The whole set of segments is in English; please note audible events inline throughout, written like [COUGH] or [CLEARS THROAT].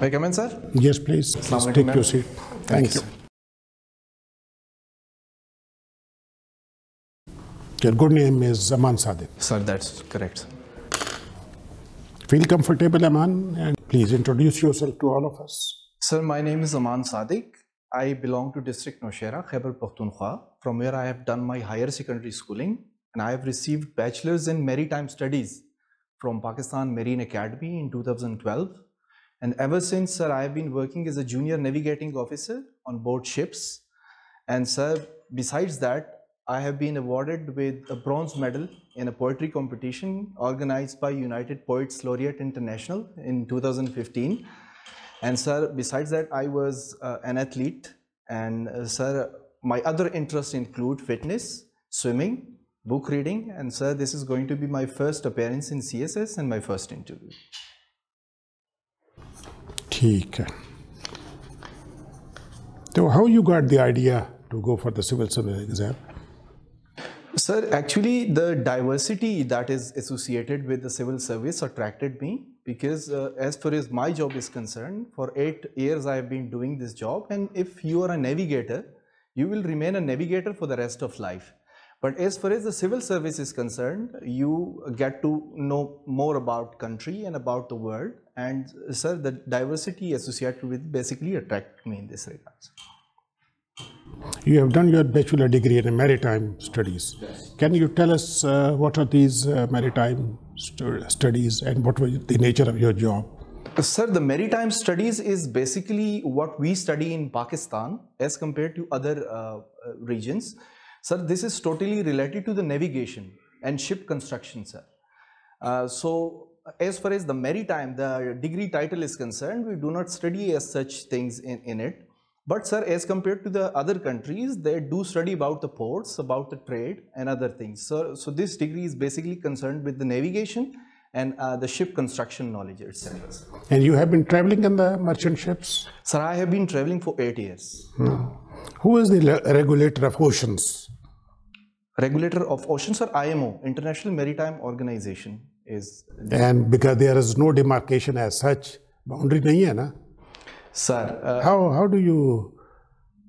May I come in, sir? Yes, please. Please take ma'am. your seat. Thank you. Your good name is Aman Sadiq. Sir, that's correct. Feel comfortable, Aman, and please introduce yourself to all of us. Sir, my name is Aman Sadiq. I belong to district Naushera, Khyber Pakhtunkhwa, from where I have done my higher secondary schooling and I have received bachelor's in maritime studies from Pakistan Marine Academy in 2012. And ever since, sir, I have been working as a junior navigating officer on board ships. And sir, besides that, I have been awarded with a bronze medal in a poetry competition organized by United Poets Laureate International in 2015. And sir, besides that, I was uh, an athlete. And uh, sir, my other interests include fitness, swimming, book reading. And sir, this is going to be my first appearance in CSS and my first interview. ठीक है So, how you got the idea to go for the civil service exam? Sir, actually, the diversity that is associated with the civil service attracted me because, uh, as far as my job is concerned, for eight years I have been doing this job. And if you are a navigator, you will remain a navigator for the rest of life. But as far as the civil service is concerned, you get to know more about country and about the world. and, uh, sir, the diversity associated with basically attracted me in this regard. You have done your bachelor degree in maritime studies. Can you tell us uh, what are these uh, maritime stu- studies and what was the nature of your job? Sir, the maritime studies is basically what we study in Pakistan as compared to other uh, uh, regions. Sir, this is totally related to the navigation and ship construction, sir. Uh, so, as far as the maritime, the degree title is concerned, we do not study as such things in, in it. But, sir, as compared to the other countries, they do study about the ports, about the trade, and other things. So, so this degree is basically concerned with the navigation and uh, the ship construction knowledge itself. And you have been traveling in the merchant ships? Sir, I have been traveling for eight years. Who is the regulator of oceans? Regulator of oceans, sir, IMO, International Maritime Organization, is. And because there is no demarcation as such, boundary nahi hai na? Sir, uh, How, how do you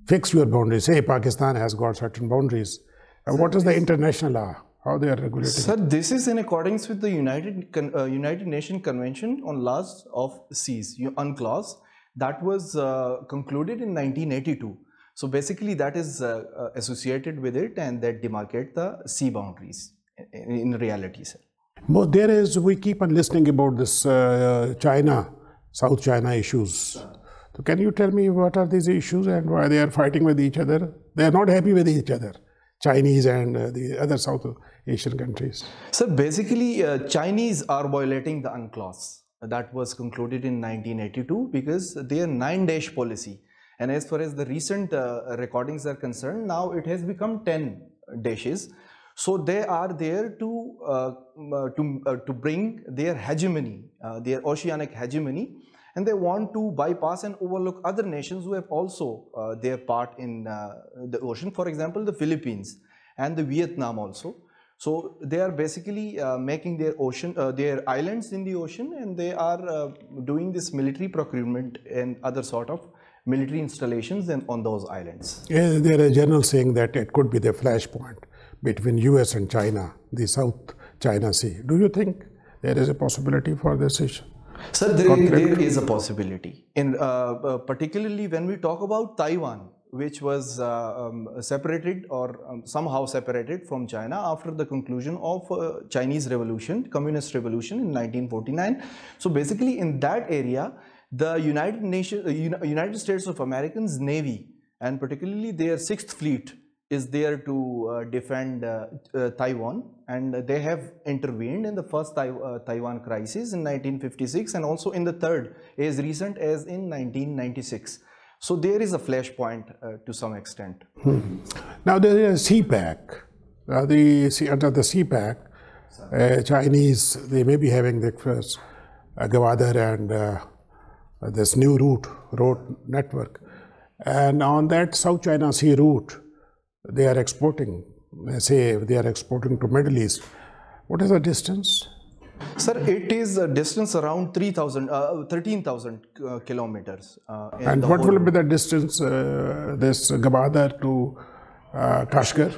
fix your boundaries? Say Pakistan has got certain boundaries. Uh, what is the international law? How they are regulated? sir, this is in accordance with the United uh, United Nations Convention on Laws of Seas, UNCLOS, that was uh, concluded in 1982. So basically, that is uh, uh, associated with it, and that demarcate the sea boundaries in, in reality, sir. But there is, we keep on listening about this uh, China, South China issues. So can you tell me what are these issues and why they are fighting with each other? They are not happy with each other, Chinese and uh, the other South Asian countries. So basically, uh, Chinese are violating the UNCLOS that was concluded in 1982 because their nine dash policy. And as far as the recent uh, recordings are concerned, now it has become 10 dashes. So they are there to uh, uh, to uh, to bring their hegemony, uh, their oceanic hegemony, and they want to bypass and overlook other nations who have also uh, their part in uh, the ocean. For example, the Philippines and the Vietnam also. So they are basically making their ocean, their islands in the ocean, and they are doing this military procurement and other sort of military installations in, on those islands. Yeah, there is a general saying that it could be the flashpoint between US and China, the South China Sea. Do you think there is a possibility for this issue? Sir, there, there is a possibility. In uh, uh, particularly when we talk about Taiwan, which was uh, um, separated or um, somehow separated from China after the conclusion of uh, Chinese Revolution, Communist Revolution in 1949. So basically, in that area, the United Nations, uh, United States of Americans Navy, and particularly their Sixth Fleet, is there to uh, defend uh, uh, Taiwan, and they have intervened in the first Tai- Taiwan crisis in 1956, and also in the third, as recent as in 1996. So there is a flashpoint uh, to some extent. Now there is a CPEC. Uh, the under the CPEC, uh, Chinese they may be having the first uh, Gwadar and this new route road network, and on that South China Sea route, they are exporting. Say they are exporting to Middle East. What is the distance? Sir, it is a distance around 3,000, uh, 13,000 uh, kilometers. Uh, And what will be the distance, uh, this Gwadar to uh, Kashgar?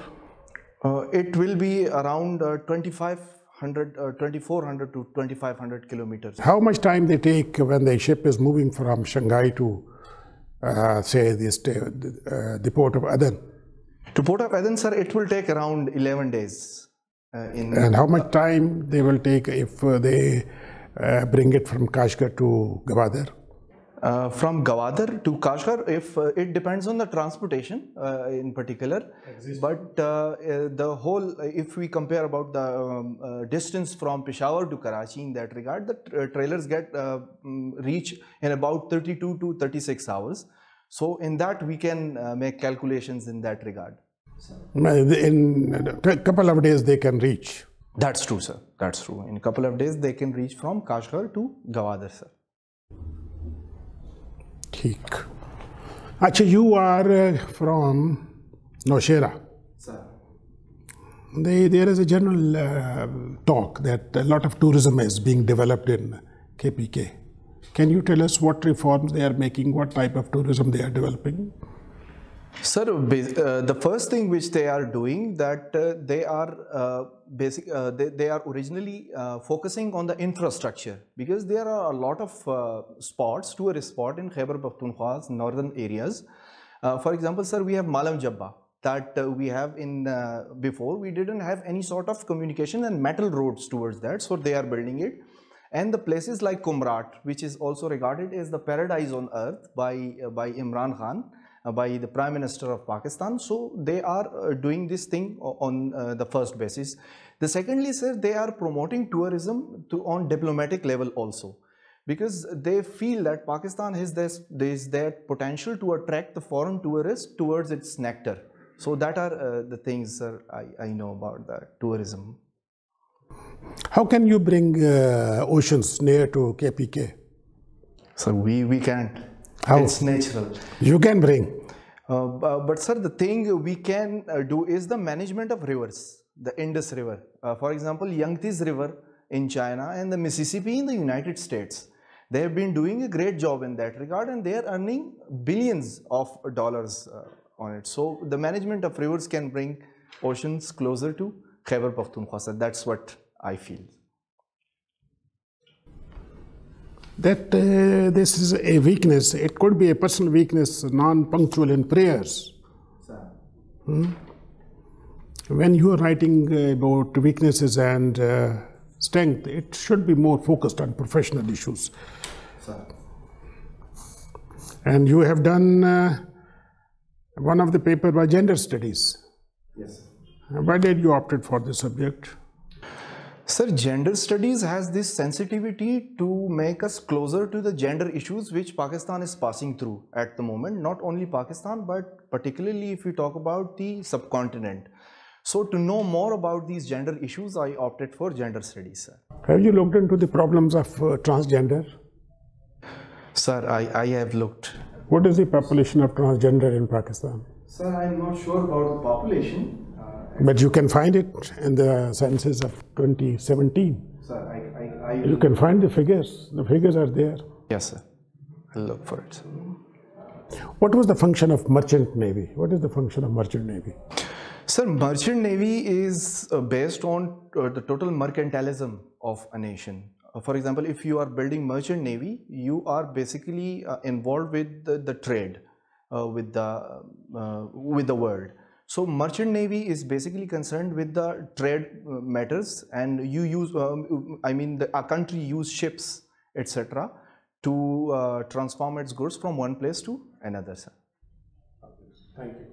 Uh, it will be around uh, 2,500, uh, 2,400 to 2,500 kilometers. How much time they take when the ship is moving from Shanghai to, uh, say, this, uh, the port of Aden? To Port of Aden, sir, it will take around 11 days. Uh, in And how much time they will take if uh, they uh, bring it from Kashgar to Gwadar? Uh, from Gawadar to Kashgar, if uh, it depends on the transportation uh, in particular, but uh, uh, the whole, if we compare about the um, uh, distance from Peshawar to Karachi in that regard, the tra- trailers get uh, mm, reach in about 32 to 36 hours. So in that we can uh, make calculations in that regard. In a couple of days they can reach. That's true, sir. That's true. In a couple of days, they can reach from Kashgar to Gawadar, sir. ठीक अच्छा you are uh, from Nowshera. Sir. They, there is a general uh, talk that a lot of tourism is being developed in KPK. Can you tell us what reforms they are making, what type of tourism they are developing? Sir, uh, the first thing which they are doing that uh, they are uh, basic, uh, they, they are originally uh, focusing on the infrastructure because there are a lot of uh, spots, tourist spot in Khyber Pakhtunkhwa's northern areas. For example, sir, we have Malam Jabba that we have in before. We didn't have any sort of communication and metal roads towards that, so they are building it. And the places like Kumrat, which is also regarded as the paradise on earth by, uh, by Imran Khan, uh, by the Prime Minister of Pakistan. So they are uh, doing this thing on uh, the first basis. The secondly, sir, they are promoting tourism to on diplomatic level also. Because they feel that Pakistan has this, this that potential to attract the foreign tourists towards its nectar. So that are uh, the things, sir, I, I know about the tourism. How can you bring uh, oceans near to KPK? So we, we can't. How? It's natural. You can bring. Uh, but sir, the thing we can uh, do is the management of rivers, the Indus River. Uh, for example, Yangtze River in China and the Mississippi in the United States. They have been doing a great job in that regard and they are earning billions of dollars uh, on it. So the management of rivers can bring oceans closer to Khyber Pakhtunkhwa. That's what I feel. That uh, this is a weakness. It could be a personal weakness, non-punctual in prayers. Sir. When you are writing about weaknesses and uh, strength, it should be more focused on professional issues. Sir. And you have done uh, one of the paper by gender studies. Yes. Why did you opted for this subject? Sir, gender studies has this sensitivity to make us closer to the gender issues which Pakistan is passing through at the moment. Not only Pakistan, but particularly if we talk about the subcontinent. So, to know more about these gender issues, I opted for gender studies, sir. Have you looked into the problems of uh, transgender? Sir, I, I have looked. What is the population of transgender in Pakistan? Sir, I'm not sure about the population. But you can find it in the census of 2017. sir, I, I, I You can find the figures. The figures are there. Yes, sir. I'll look for it. What was the function of merchant navy? What is the function of merchant navy? Sir, merchant navy is uh, based on uh, the total mercantilism of a nation. Uh, for example, if you are building merchant navy, you are basically uh, involved with the, the trade uh, with the uh, with the world. So, merchant navy is basically concerned with the trade uh, matters, and you use, um, I mean, the, a country use ships, etc., to uh, transform its goods from one place to another. Sir. Thank you.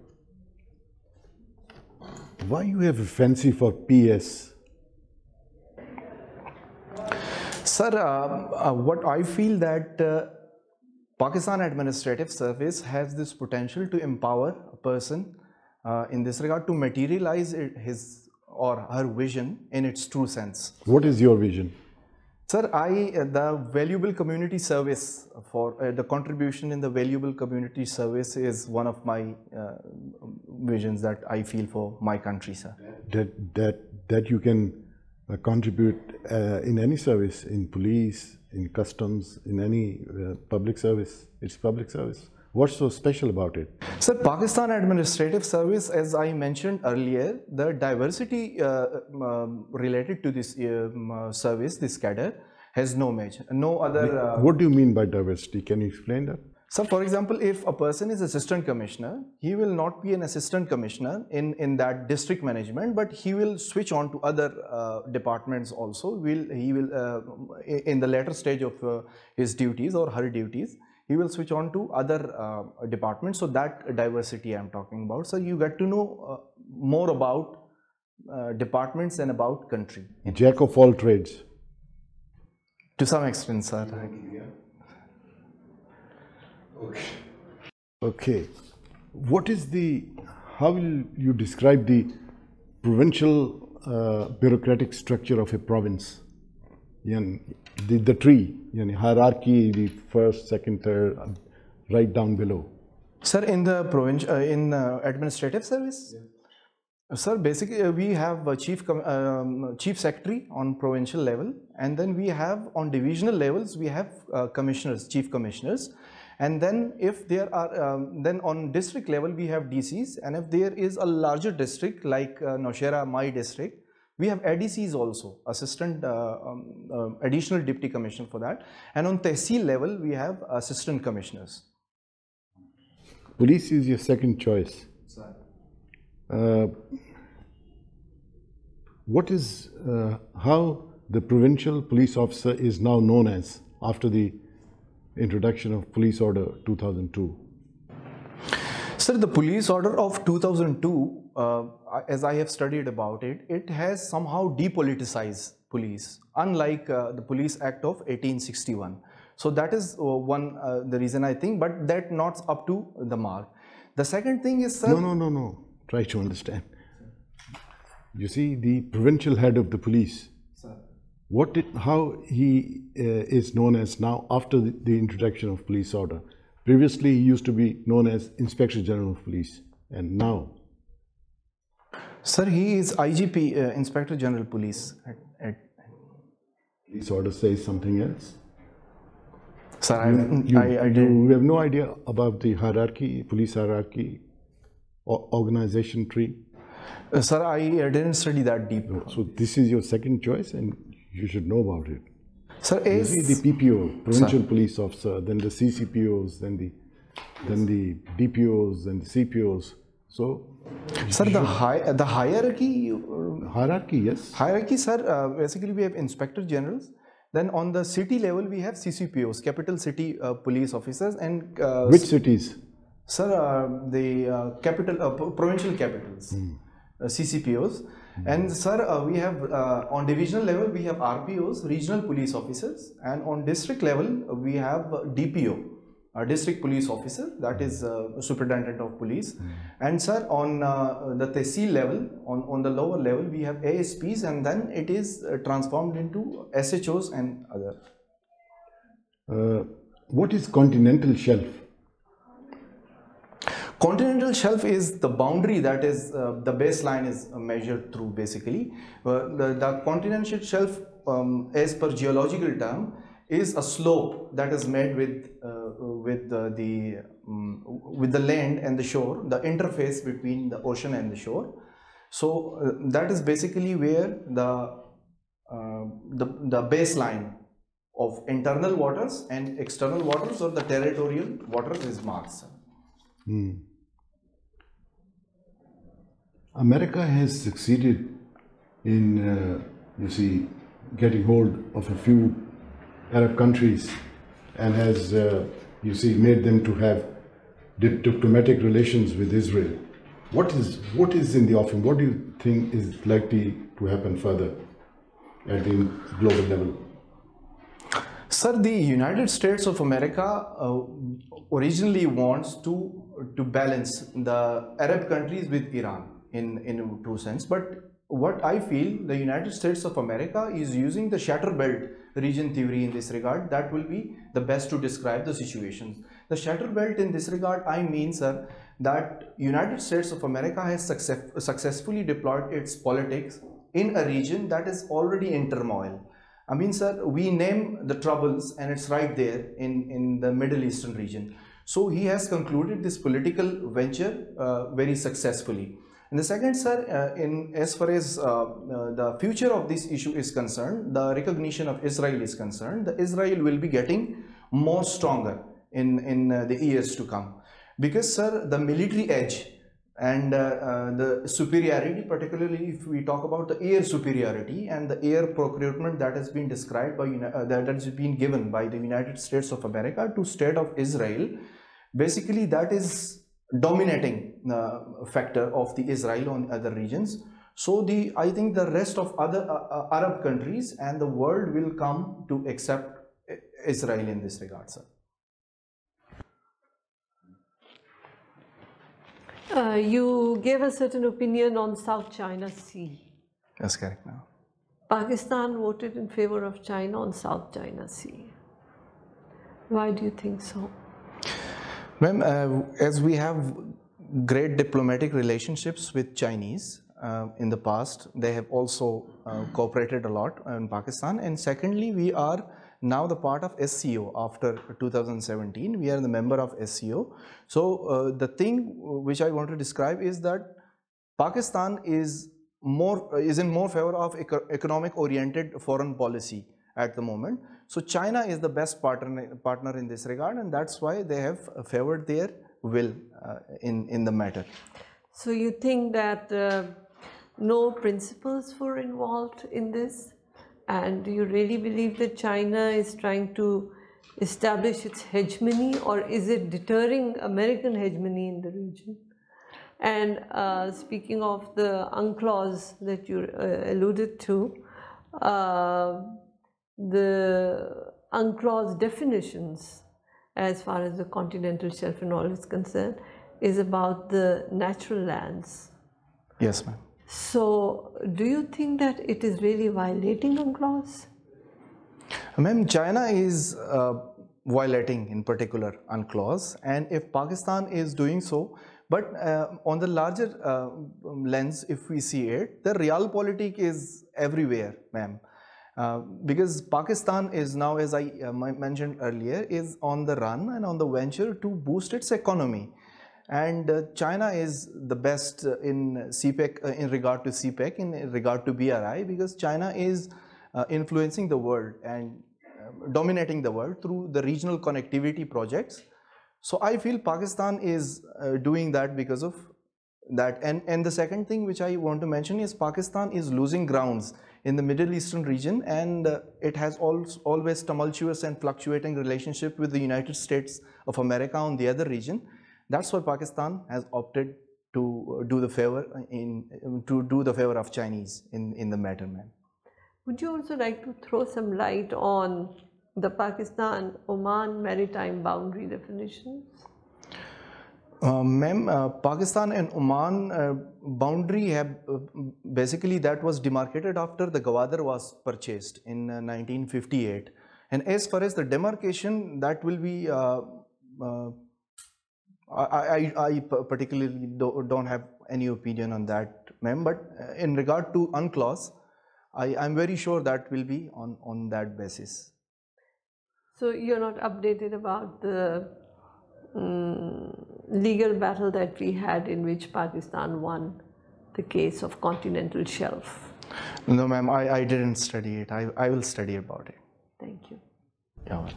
Why you have a fancy for PS? Sir, uh, uh, what I feel that uh, Pakistan Administrative Service has this potential to empower a person uh, in this regard to materialize it, his or her vision in its true sense. What is your vision? Sir, I uh, the valuable community service for uh, the contribution in the valuable community service is one of my uh, visions that I feel for my country, sir. That that that you can uh, contribute uh, in any service, in police, in customs, in any uh, public service. It's public service. What's so special about it? Sir, Pakistan Administrative Service, as I mentioned earlier, the diversity uh, um, related to this um, uh, service, this cadre, has no match. No other. Uh, What do you mean by diversity? Can you explain that? so, for example, if a person is assistant commissioner, he will not be an assistant commissioner in, in that district management, but he will switch on to other uh, departments also. Will he will uh, in the later stage of uh, his duties or her duties, he will switch on to other uh, departments. So that diversity I'm talking about. So you get to know uh, more about uh, departments and about country Jack of all trades. to some extent, sir. Okay. Okay. What is the, how will you describe the provincial uh, bureaucratic structure of a province? Yani, the, the tree, yani hierarchy, the first, second, third, right down below. Sir, in the provincial, uh, in uh, administrative service, Uh, sir, basically uh, we have a chief com- um, chief secretary on provincial level, and then we have on divisional levels we have uh, commissioners, chief commissioners, and then if there are um, then on district level we have DCs, and if there is a larger district like uh, Noshera, my district, we have ADCs also, assistant uh, um, uh, additional deputy commissioner for that, and on tehsil level we have assistant commissioners. Police is your second choice. Uh, what is, uh, how the provincial police officer is now known as after the introduction of Police Order 2002? Sir, the police order of 2002, uh, as I have studied about it, it has somehow depoliticized police, unlike uh, the Police Act of 1861. So that is uh, one uh, the reason I think, but that not up to the mark. The second thing is, sir, No, no, no, no. Try to understand. You see, the provincial head of the police, what it, how he uh, is known as now after the, the introduction of police order. Previously, he used to be known as Inspector General of Police, and now sir, he is IGP, uh, Inspector General Police. At, at, police order says something else. sir, I, You, I, I did. you have no idea about the hierarchy, police hierarchy, or organization tree. Uh, sir, I, I didn't study that deep. So this is your second choice, and you should know about it. Sir, is the PPO, provincial police officer, then the CCPOs, then the then the DPOs, then the CPOs. So sir the hi- the hierarchy uh, hierarchy, yes. Hierarchy, sir, uh, basically we have inspector generals. Then on the city level, we have CCPOs, capital city uh, police officers, and uh, Which cities? sir, uh, the uh, capital uh, provincial capitals, uh, CCPOs. And sir, uh, we have uh, on divisional level we have RPOs, regional police officers, and on district level we have DPO, uh, district police officer, that is uh, superintendent of police. And sir, on uh, the tehsil level, on, on the lower level we have ASPs, and then it is uh, transformed into SHOs and other. Uh, what is continental shelf? Continental shelf is the boundary that is uh, the baseline is uh, measured through basically. Uh, the, the continental shelf, um, as per geological term, is a slope that is made with uh, with the, the um, with the land and the shore, the interface between the ocean and the shore. So uh, that is basically where the uh, the the baseline of internal waters and external waters or the territorial waters is marked. sir. America has succeeded in, uh, you see, getting hold of a few Arab countries and has, uh, you see, made them to have diplomatic relations with Israel. What is what is in the offing? What do you think is likely to happen further at the global level? Sir, the United States of America uh, originally wants to to balance the Arab countries with Iran in in true sense, but what I feel the United States of America is using the shatter belt region theory in this regard. That will be the best to describe the situations. The shatter belt in this regard, I mean, sir, that United States of America has success, successfully deployed its politics in a region that is already in turmoil. I mean, sir, we name the troubles and it's right there in, in the Middle Eastern region. So he has concluded this political venture uh, very successfully. And the second, sir, uh, in as far as uh, uh, the future of this issue is concerned, the recognition of Israel is concerned, the Israel will be getting more stronger in, in uh, the years to come. Because, sir, the military edge and uh, uh, the superiority, particularly if we talk about the air superiority and the air procurement that has been described by that has been given by the United States of America to state of Israel, basically that is dominating uh, factor of the Israel on other regions. So the I think the rest of other uh, uh, Arab countries and the world will come to accept Israel in this regard, sir. Uh, you gave a certain opinion on South China Sea. That's correct now. Pakistan voted in favor of China on South China Sea. Why do you think so? Ma'am, uh, as we have great diplomatic relationships with Chinese uh, in the past, they have also uh, cooperated a lot in Pakistan. And secondly, we are now the part of SCO after 2017. We are the member of SCO. So uh, the thing which I want to describe is that Pakistan is more is in more favor of eco economic oriented foreign policy at the moment. So China is the best partner partner in this regard, and that's why they have favored their will uh, in in the matter. So you think that uh, no principles were involved in this? And do you really believe that China is trying to establish its hegemony or is it deterring American hegemony in the region? And uh, speaking of the UNCLOS that you uh, alluded to, uh, the UNCLOS definitions as far as the continental shelf and all is concerned is about the natural lands. Yes, ma'am. So, do you think that it is really violating UNCLOS? Ma'am, China is uh, violating in particular UNCLOS and if Pakistan is doing so, but uh, on the larger uh, lens, if we see it, the realpolitik is everywhere, ma'am. Uh, because Pakistan is now, as I uh, mentioned earlier, is on the run and on the venture to boost its economy and uh, China is the best uh, in CPEC uh, in regard to CPEC in regard to BRI because China is influencing the world and dominating the world through the regional connectivity projects. So I feel Pakistan is doing that because of that and and the second thing which I want to mention is Pakistan is losing grounds in the Middle Eastern region and uh, it has always tumultuous and fluctuating relationship with the United States of America on the other region that's why Pakistan has opted to uh, do the favor uh, in um, to do the favor of Chinese in, in the matter, ma'am. Would you also like to throw some light on the Pakistan-Oman maritime boundary definitions? Uh, Ma'am, uh, Pakistan and Oman uh, boundary have uh, basically that was demarcated after the Gwadar was purchased in 1958. Uh, and as far as the demarcation, that will be uh, I, I, I particularly don't have any opinion on that, ma'am. But in regard to UNCLOS, I, I'm very sure that will be on, on that basis. So you're not updated about the um, legal battle that we had in which Pakistan won the case of continental shelf? No, ma'am, I, I didn't study it. I, I will study about it. Thank you. Yeah.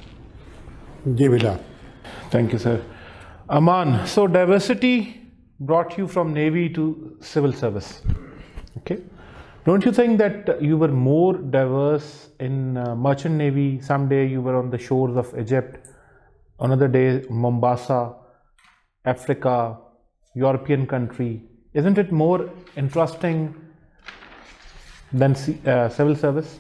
Give. Thank you, sir. Aman, so diversity brought you from Navy to civil service. Okay. Don't you think that you were more diverse in uh, merchant navy? Someday you were on the shores of Egypt, another day Mombasa, Africa, European country. Isn't it more interesting than uh, civil service?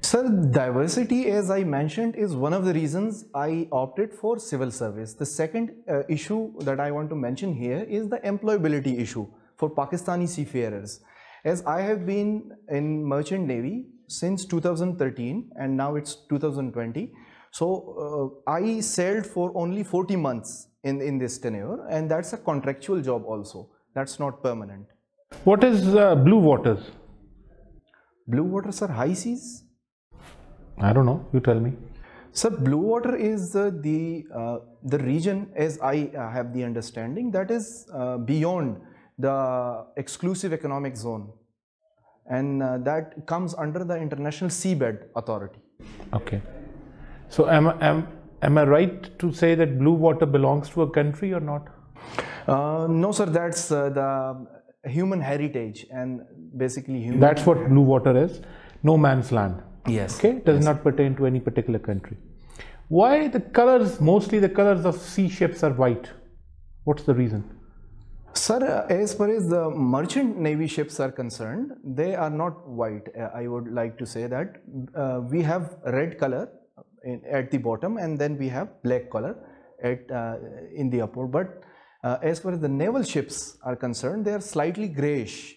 Sir, diversity, as I mentioned, is one of the reasons I opted for civil service. The second uh, issue that I want to mention here is the employability issue for Pakistani seafarers. As I have been in Merchant Navy since 2013 and now it's 2020. So uh, I sailed for only 40 months in, in this tenure and that's a contractual job also. That's not permanent. What is uh, Blue Waters? Blue waters are high seas? I don't know. You tell me. Sir, blue water is uh, the uh, the region, as I uh, have the understanding, that is uh, beyond the exclusive economic zone, and uh, that comes under the International Seabed Authority. Okay. So am, am, am I right to say that blue water belongs to a country or not? Uh, no, sir, that's uh, the human heritage and basically human. That's what blue water is. No man's land. yes. Okay. Does not pertain to any particular country. Why the colors, mostly the colors of sea ships are white? What's the reason? Sir, uh, as far as the merchant navy ships are concerned, they are not white. Uh, I would like to say that uh, we have red color in, at the bottom, and then we have black color at uh, in the upper. But uh, as far as the naval ships are concerned, they are slightly grayish.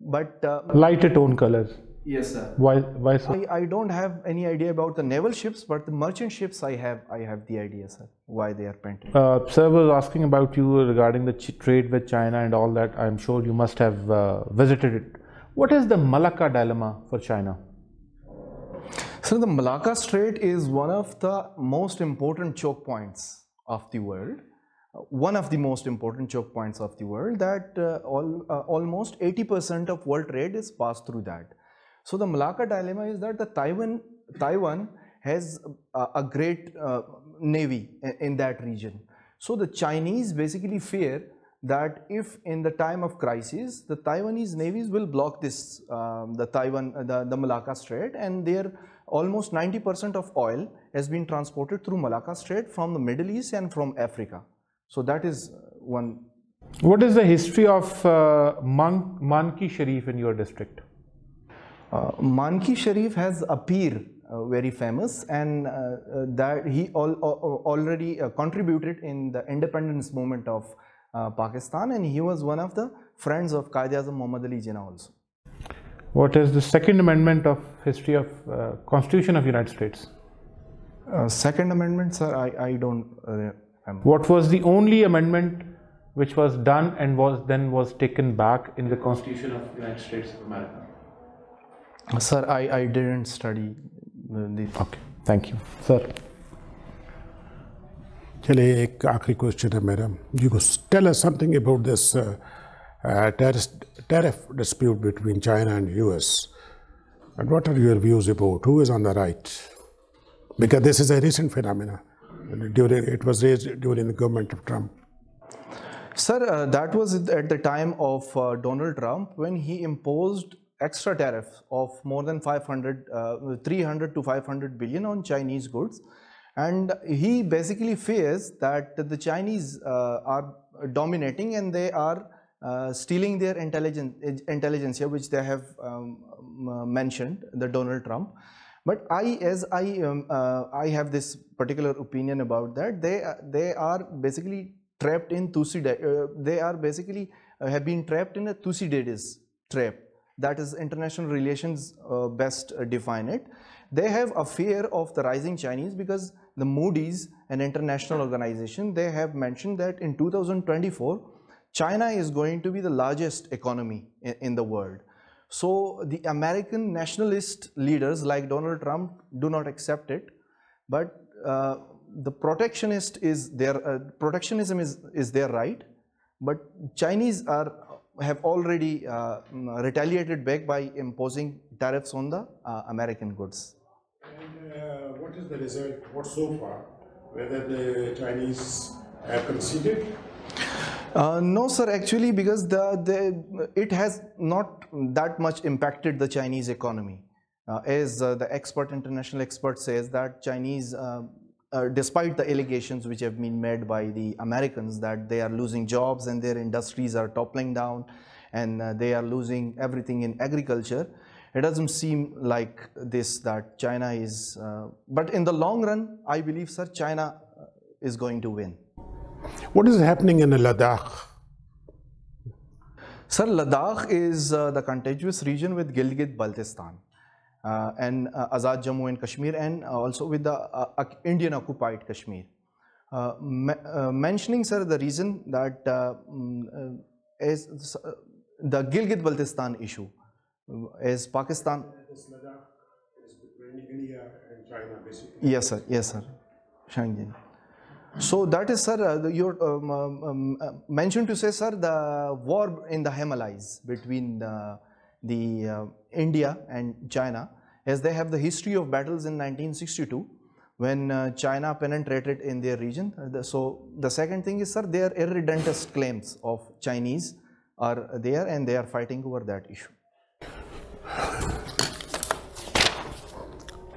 But uh, Lighter tone colors. yes, sir. Why, why so? I, I don't have any idea about the naval ships, but the merchant ships I have I have the idea, sir, why they are painted. Uh, sir was asking about you regarding the ch- trade with China and all that. I'm sure you must have uh, visited it. What is the Malacca dilemma for China? So the Malacca Strait is one of the most important choke points of the world. Uh, One of the most important choke points of the world that uh, all, uh, almost 80% of world trade is passed through that. So the Malacca dilemma is that the Taiwan Taiwan has a, a great uh, navy in that region. So the Chinese basically fear that if in the time of crisis the Taiwanese navies will block this um, the Taiwan uh, the, the Malacca Strait and their almost 90% of oil has been transported through Malacca Strait from the Middle East and from Africa. So that is uh, one What is the history of uh, Man- Manki Sharif in your district? Uh, Manki Sharif has a peer uh, very famous and uh, uh, that he al- al- already uh, contributed in the independence movement of uh, Pakistan and he was one of the friends of Qaeda Muhammad Ali Jinnah also What is the second amendment of history of uh, Constitution of United States? Uh, second amendment sir I, I don't uh, remember. What was the only amendment which was done and was then was taken back in the Constitution of United States of America? Sir I, I didn't study uh, the Okay, thank you, sir. चलिए एक आखिरी question है मेरा you tell us something about this tariff dispute between China and US and what are your views about who is on the right because this is a recent phenomenon. during it was raised during the government of Trump Sir, uh, that was at the time of uh, Donald Trump when he imposed extra tariff of more than 500, uh, 300 to 500 billion on Chinese goods. And he basically fears that the Chinese uh, are dominating and they are uh, stealing their intelligence, intelligentsia, which they have um, um, mentioned, the Donald Trump. But I, as I, um, uh, I have this particular opinion about that. They, they are basically trapped in Thucydides. Uh, they are basically uh, have been trapped in a Thucydides trap. That is international relations uh, best uh, define it. They have a fear of the rising Chinese because the Moody's, an international organization, they have mentioned that in 2024, China is going to be the largest economy in, in the world. So the American nationalist leaders like Donald Trump do not accept it, but uh, the protectionist is their uh, protectionism is is their right, but Chinese are have already uh, mm, retaliated back by imposing tariffs on the uh, American goods. And uh, what is the result? What so far? Whether the Chinese have conceded? Uh, no, sir. Actually, because the, the it has not that much impacted the Chinese economy, uh, as uh, the expert, international expert, says that Chinese, uh, uh, despite the allegations which have been made by the Americans that they are losing jobs and their industries are toppling down, and uh, they are losing everything in agriculture, it doesn't seem like this that China is. But in the long run, I believe, sir, China is going to win. What is happening in Ladakh sir Ladakh is the contiguous region with Gilgit Baltistan Azad Jammu and Kashmir and also with Indian occupied Kashmir mentioning sir the reason Gilgit Baltistan Pakistan یس سر یس سر So that is, sir, uh, you're um, um, um, uh, mentioned to say, sir, the war in the Himalayas between the, the uh, India and China, as they have the history of battles in 1962 when uh, China penetrated in their region. Uh, so the second thing is, sir, their irredentist claims of Chinese are there and they are fighting over that issue.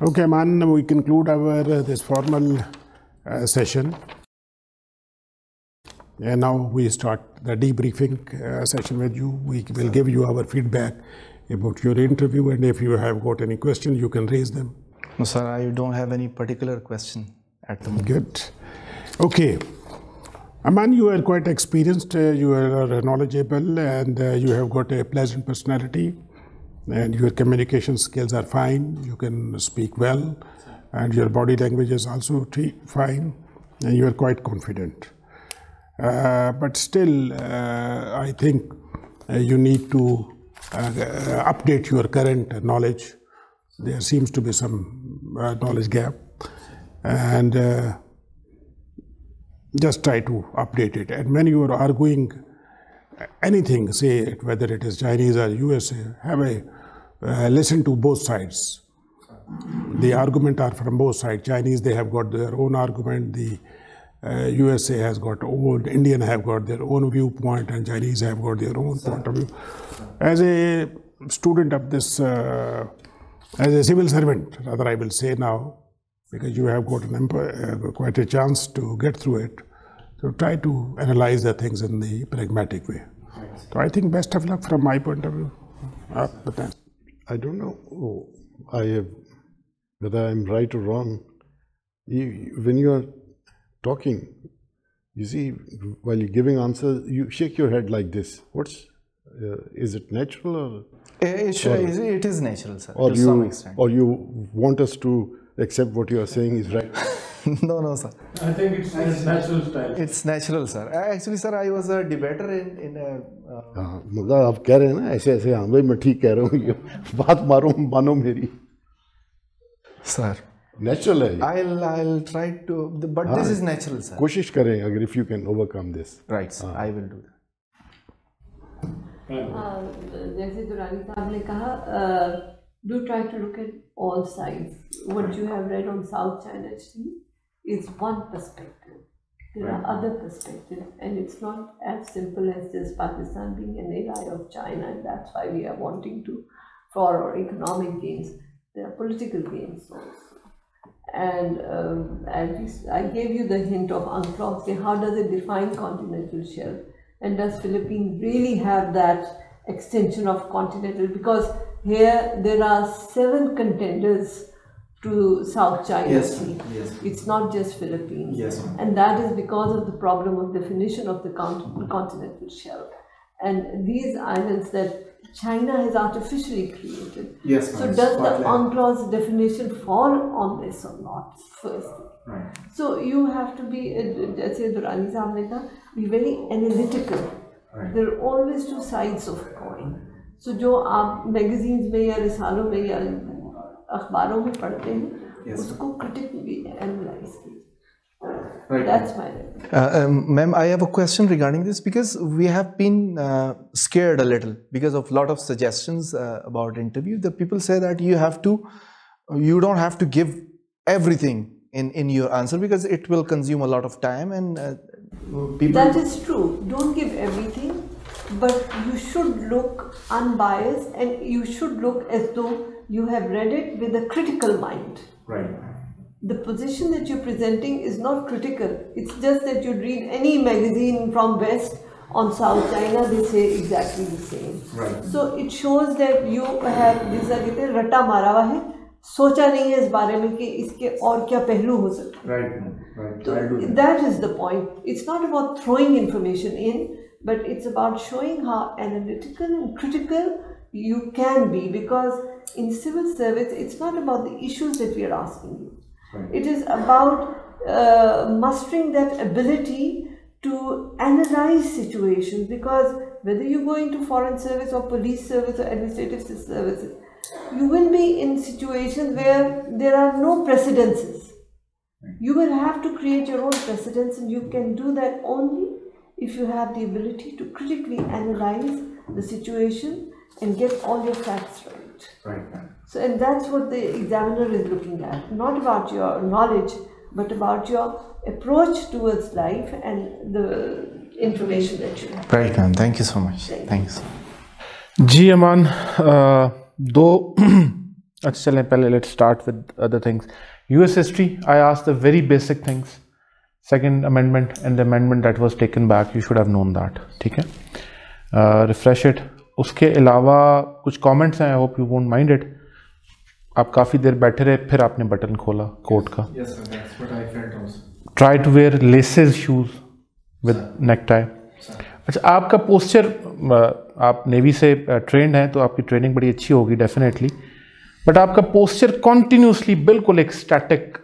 Okay, man, we conclude our uh, this formal uh, session. And now we start the debriefing uh, session with you. We will give you our feedback about your interview, and if you have got any questions, you can raise them. No, sir, I don't have any particular question at the moment. Good. Okay. Aman, you are quite experienced, uh, you are knowledgeable, and uh, you have got a pleasant personality, and your communication skills are fine. You can speak well, and your body language is also fine, and you are quite confident. Uh, but still, uh, I think uh, you need to uh, update your current knowledge. There seems to be some uh, knowledge gap, and uh, just try to update it. And when you are arguing anything, say whether it is Chinese or USA, have a listen to both sides. The argument are from both sides. Chinese they have got their own argument. The uh, USA has got old. Indian have got their own viewpoint, and Chinese have got their own point of view. As a student of this, uh, as a civil servant, rather I will say now, because you have got an uh, quite a chance to get through it. So try to analyze the things in the pragmatic way. So I think best of luck from my point of view. Uh, I don't know. oh, I have, whether I'm right or wrong. You, when you are talking, you see, while you're giving answers, you shake your head like this. What's uh, is it natural or It, it, it is natural, sir, or to some you extent. or you want us to accept what you are saying is right? [LAUGHS] no, no, sir. I think it's his natural style. It's natural, sir. Uh, Actually, sir, I was a debater in, in a. Uh, हाँ मगर आप कह रहे हैं ना ऐसे ऐसे हाँ भाई मैं ठीक कह रहा हूँ ये [LAUGHS] बात मारो मानो मेरी sir, नेचुरल है ये। I'll, I'll try to. But this is natural, sir. कोशिश करें अगर if you can overcome this Right, sir. I will do that. Uh, जैसे दुरानी साहब ने कहा do try to look at all sides what you have read on south China C is one perspective there are other perspectives and it's not as simple as just pakistan being an ally of china and that's why we are wanting to for our economic gains there are political gains also and um, at least I gave you the hint of. Say, how does it define continental shelf? And does Philippines really have that extension of continental? Because here there are seven contenders to South China Yes, Sea. yes. It's not just Philippines. Yes. And that is because of the problem of definition of the con- continental shelf. And these islands that China has artificially created. Yes, So does the UNCLOS definition fall on this or not? First. Right. So you have to be, जैसे दुरानी साहब ने कहा, be very analytical. Right. There are always two sides of a coin. So jo aap magazines mein ya रिसालों mein ya akhbaron mein पढ़ते hain, yes. critically analyze कीजिए. That's my Uh, um, ma'am, I have a question regarding this because we have been uh, scared a little because of a lot of suggestions uh, about interview. The people say that you have to, you don't have to give everything in, in your answer because it will consume a lot of time and uh, people. That is true. Don't give everything, but you should look unbiased and you should look as though you have read it with a critical mind. right The position that you're presenting is not critical. It's just that you read any magazine from West on South China, they say exactly the same. Right. So it shows that you have जिसा कहते हैं रट्टा मारा हुआ है सोचा नहीं है इस बारे में कि इसके और क्या पहलू हो सकते हैं Right. Right. so that is the point. It's not about throwing information in, but it's about showing how analytical and critical you can be because in civil service, it's not about the issues that we are It is about uh, mustering that ability to analyze situations because whether you go into foreign service or police service or administrative services, you will be in situations where there are no precedences. You will have to create your own precedents, and you can do that only if you have the ability to critically analyze the situation and get all your facts right. Right. So, and that's what the examiner is looking at, not about your knowledge, but about your approach towards life and the information that you have. Right, ma'am. Thank you so much. Thank you. Thanks. जी अमान अ, [CLEARS THROAT] दो [CLEARS THROAT] अच्छा चलें पहले let's start with other things US history I ask the very basic things second amendment and the amendment that was taken back you should have known that ठीक है refresh it उसके अलावा कुछ comments हैं आई hope you won't mind it आप काफ़ी देर बैठे रहे फिर आपने बटन खोला कोट का. Try to wear laces shoes with neck tie अच्छा आपका पोस्चर आप नेवी से ट्रेंड हैं तो आपकी ट्रेनिंग बड़ी अच्छी होगी डेफिनेटली बट आपका पोस्चर कॉन्टीन्यूसली बिल्कुल एक स्टैटिक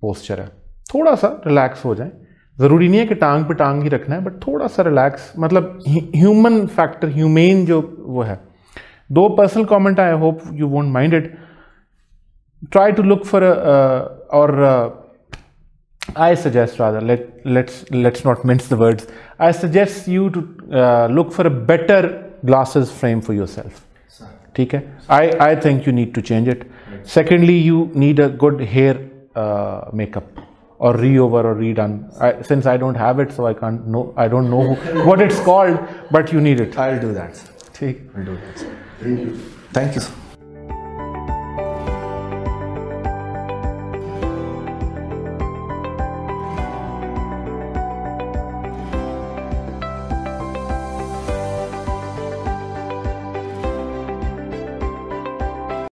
पोस्चर है। थोड़ा सा रिलैक्स हो जाए। ज़रूरी नहीं है कि टांग पे टांग ही रखना है बट थोड़ा सा रिलैक्स मतलब ह्यूमन फैक्टर ह्यूमेन जो वो है। दो personal comment I hope you won't mind it try to look for a uh, or uh, I suggest rather let let's let's not mince the words. I suggest you to uh, look for a better glasses frame for yourself. ठीक है I I think you need to change it. Secondly, you need a good hair uh, makeup or re-over or redone. I, since I don't have it, so I can't know. I don't know who, [LAUGHS] what it's called, but you need it. I'll do that. sir. ठीक I'll do that. Sir. Thank you. Thank you. Sir.